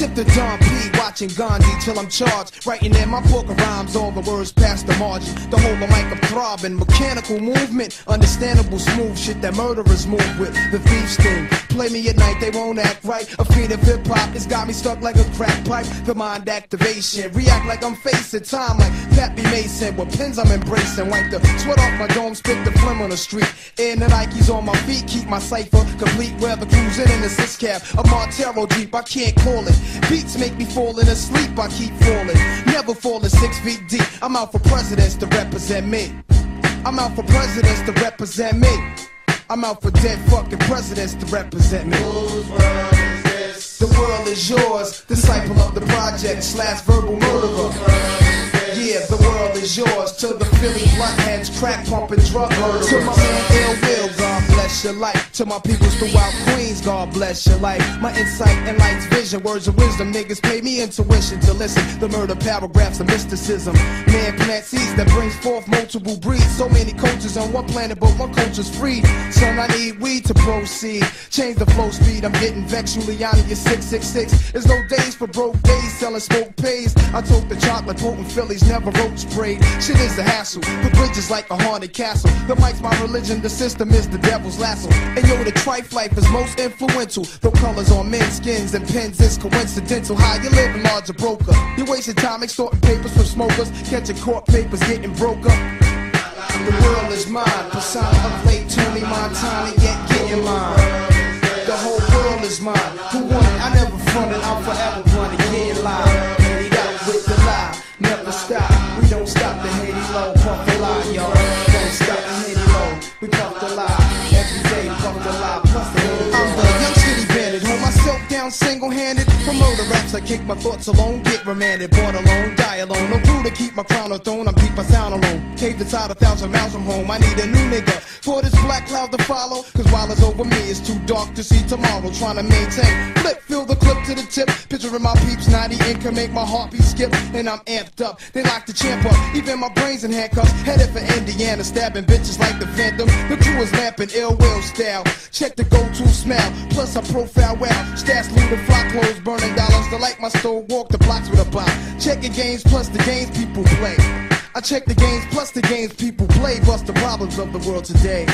Sip the Don P, watching Gandhi till I'm charged. Writing in my book of rhymes, all the words past the margin. The whole of mic I'm throbbing, mechanical movement, understandable smooth shit that murderers move with. The thief sting, play me at night, they won't act right. A feed of hip hop, it's got me stuck like a crack pipe. The mind activation, react like I'm facing time like Pappy Mason. With pins I'm embracing, wipe the sweat off my dome, spit the phlegm on the street. In the Nikes on my feet, keep my cipher complete. Weather cruising in the six cab, a Montero Jeep, I can't call it. Beats make me falling asleep, I keep falling. Never falling six feet deep. I'm out for presidents to represent me. I'm out for presidents to represent me. I'm out for dead fucking presidents to represent me. Whose world is this? The world is yours, disciple of the project slash verbal murderer. Yeah, the world is yours. To the Philly bloodheads, crack pumping drug murderers. To my man Ill Will, bless your life. To my peoples throughout Queens, God bless your life. My insight and light's vision, words of wisdom. Niggas pay me intuition to listen. The murder paragraphs of mysticism. Man plant seeds that brings forth multiple breeds. So many cultures on one planet, but one culture's free. Son, I need weed to proceed. Change the flow speed. I'm getting vexed. Giuliani, you're 666. There's no days for broke days. Selling smoke pays. I took the chocolate potent Phillies never roach sprayed. Shit is a hassle. The bridge is like a haunted castle. The mic's my religion. The system is the devil's lasso. And yo, the trife life is most influential. The colors on men's skins and pens is coincidental. How you living, larger broker? You wasting time extorting papers from smokers, catching court papers, getting broke up. The world is mine. Persona of late Tony Montana, yet getting mine. The whole world is mine. Who won? I never fronted. I'm forever myself down single-handed. Raps. I kick my thoughts alone. Get remanded. Born alone. Die alone. No crew to keep my crown on throne. I'm keep my sound alone. Cave inside a thousand miles from home. I need a new nigga for this black cloud to follow. Cause while it's over me, it's too dark to see tomorrow. Trying to maintain. Flip, fill the clip to the tip. Picturing my peeps, 90 income, make my heartbeat skip. And I'm amped up. They lock the champ up. Even my brains in handcuffs. Headed for Indiana, stabbing bitches like the Phantom. The crew is lamping ill will style. Check the go-to smell. Plus I profile well. Stats loot and fly clothes, burning dollars. To like my store, walk the blocks with a bot. Checking games plus the games people play. I check the games plus the games people play. Bust the problems of the world today.